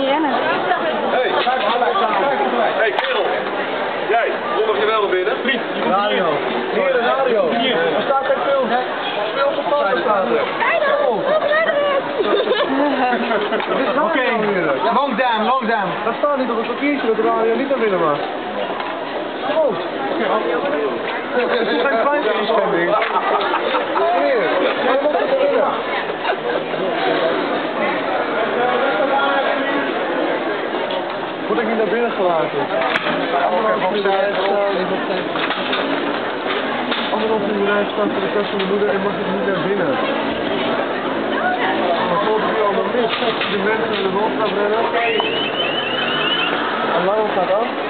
niet rennen. hey, hey, kerel. Jij, kondig je wel binnen? Vriend, radio. Hier de radio. Hier. Er staat geen film. Film verpast staat er. Kijk nou, wat long we? Oké, langzaam. Dat staat niet op het papiertje dat de radio niet naar binnen was. Goed. Oké, Word ik niet naar binnen gelaten? Anderhalf uur eruit staan. Eruit staan voor de kast van de moeder en mag ik niet naar binnen. Wat valt er nu allemaal mis? De mensen in de rond gaan rennen. Alarm gaat af.